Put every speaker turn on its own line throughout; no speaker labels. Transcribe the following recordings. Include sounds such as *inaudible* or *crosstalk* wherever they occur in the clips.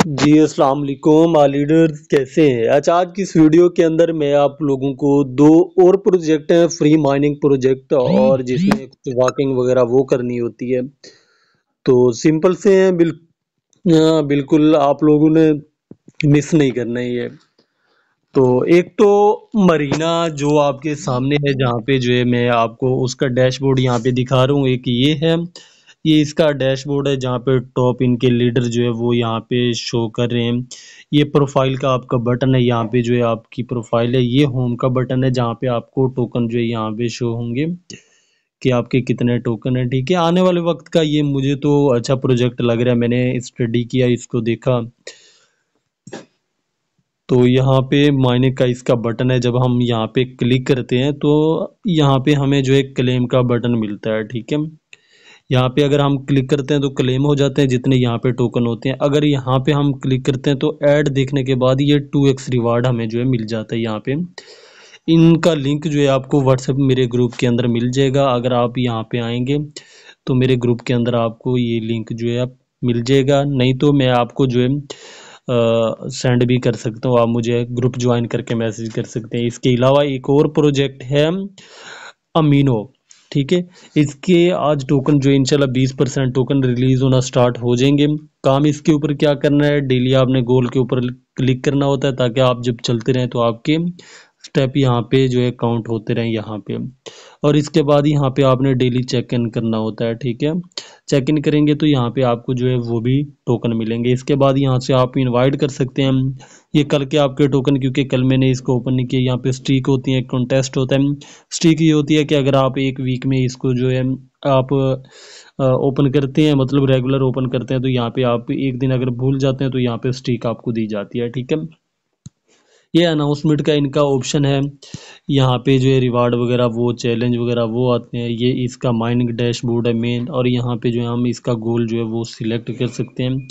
जी अस्सलाम वालेकुम लीडर्स कैसे हैं? अच्छा आज की इस वीडियो के अंदर मैं आप लोगों को दो और प्रोजेक्ट हैं फ्री माइनिंग प्रोजेक्ट और जिसमें कुछ वॉकिंग वगैरह वो करनी होती है। तो सिंपल से हैं बिल, बिल्कुल आप लोगों ने मिस नहीं करना ही है तो एक तो मरीना जो आपके सामने है जहाँ पे जो है मैं आपको उसका डैशबोर्ड यहाँ पे दिखा रहा हूँ एक ये है। ये इसका डैशबोर्ड है जहाँ पे टॉप इनके लीडर जो है वो यहाँ पे शो कर रहे हैं। ये प्रोफ़ाइल का आपका बटन है, यहाँ पे जो है आपकी प्रोफ़ाइल है। ये होम का बटन है जहाँ पे आपको टोकन जो है यहाँ पे शो होंगे कि आपके कितने टोकन है, ठीक है? आने वाले वक्त का ये मुझे तो अच्छा प्रोजेक्ट लग रहा है, मैंने स्टडी किया, इसको देखा। तो यहाँ पे मायने का इसका बटन है, जब हम यहाँ पे क्लिक करते हैं तो यहाँ पे हमें जो है क्लेम का बटन मिलता है, ठीक है? यहाँ पे अगर हम क्लिक करते हैं तो क्लेम हो जाते हैं, जितने यहाँ पे टोकन होते हैं। अगर यहाँ पे हम क्लिक करते हैं तो ऐड देखने के बाद ये टू एक्स रिवार्ड हमें जो है मिल जाता है यहाँ पे। इनका लिंक जो है आपको व्हाट्सएप मेरे ग्रुप के अंदर मिल जाएगा। अगर आप यहाँ पे आएँगे तो मेरे ग्रुप के अंदर आपको ये लिंक जो है आप मिल जाएगा। नहीं तो मैं आपको जो है सेंड भी कर सकता हूँ। आप मुझे ग्रुप ज्वाइन करके मैसेज कर सकते हैं। इसके अलावा एक और प्रोजेक्ट है अमीनो। ठीक है? इसके आज टोकन जो इंशाल्लाह बीस परसेंट टोकन रिलीज़ होना स्टार्ट हो जाएँगे। काम इसके ऊपर क्या करना है? डेली आपने गोल के ऊपर क्लिक करना होता है ताकि आप जब चलते रहें तो आपके स्टेप यहाँ पे जो है काउंट होते रहें यहाँ पे। और इसके बाद यहाँ पे आपने डेली चेक इन करना होता है, ठीक है? चेक इन करेंगे तो यहाँ पे आपको जो है वो भी टोकन मिलेंगे। इसके बाद यहाँ से आप इनवाइट कर सकते हैं। ये कल के आपके टोकन क्योंकि कल मैंने इसको ओपन नहीं किया। यहाँ पे स्ट्रीक होती है कॉन्टेस्ट होता है। स्ट्रीक ये होती है कि अगर आप एक वीक में इसको जो है आप ओपन करते हैं मतलब रेगुलर ओपन करते हैं तो यहाँ पे आप एक दिन अगर भूल जाते हैं तो यहाँ पे स्ट्रीक आपको दी जाती है, ठीक है? ये अनाउंसमेंट का इनका ऑप्शन है। यहाँ पे जो है रिवार्ड वगैरह, वो चैलेंज वगैरह वो आते हैं। ये इसका माइनिंग डैशबोर्ड है मेन और यहाँ पे जो है हम इसका गोल जो है वो सिलेक्ट कर सकते हैं।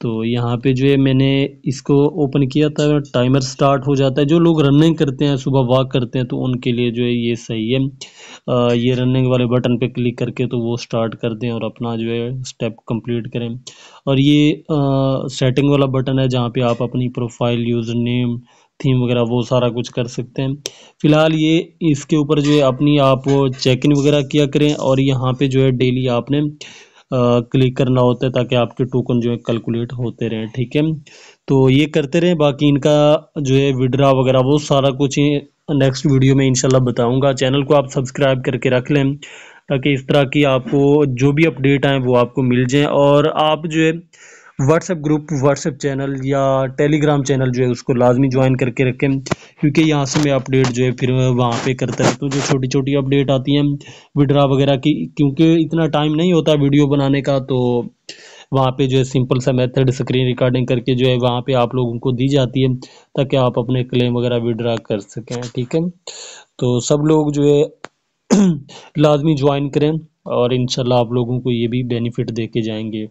तो यहाँ पे जो है मैंने इसको ओपन किया था टाइमर स्टार्ट हो जाता है। जो लोग रनिंग करते हैं सुबह वॉक करते हैं तो उनके लिए जो है ये सही है। आ, ये रनिंग वाले बटन पे क्लिक करके तो वो स्टार्ट कर दें और अपना जो है स्टेप कंप्लीट करें। और ये आ, सेटिंग वाला बटन है जहाँ पे आप अपनी प्रोफ़ाइल यूज़र नेम थीम वगैरह वो सारा कुछ कर सकते हैं। फ़िलहाल ये इसके ऊपर जो है अपनी आप चेक इन वगैरह किया करें और यहाँ पे जो है डेली आपने क्लिक करना होता है ताकि आपके टोकन जो है कैलकुलेट होते रहें, ठीक है? तो ये करते रहें, बाकी इनका जो है विड्रा वगैरह, वो सारा कुछ नेक्स्ट वीडियो में इंशाल्लाह बताऊँगा। चैनल को आप सब्सक्राइब करके रख लें, ताकि इस तरह की आपको जो भी अपडेट आए, वो आपको मिल जाए। और आप जो है व्हाट्सएप ग्रुप व्हाट्सएप चैनल या टेलीग्राम चैनल जो है, उसको लाजमी ज्वाइन करके रखें। क्योंकि यहाँ से मैं अपडेट जो है फिर वहाँ पे करता रहता हूँ, जो छोटी छोटी अपडेट आती हैं विड्रा वगैरह की, क्योंकि इतना टाइम नहीं होता वीडियो बनाने का तो वहाँ पे जो है सिंपल सा मेथड स्क्रीन रिकॉर्डिंग करके जो है वहाँ पे आप लोगों को दी जाती है, ताकि आप अपने क्लेम वगैरह विड्रा कर सकें, ठीक है? तो सब लोग जो है *clears throat* लाजमी ज्वाइन करें, और इनशाला आप लोगों को ये भी बेनिफिट दे के जाएँगे।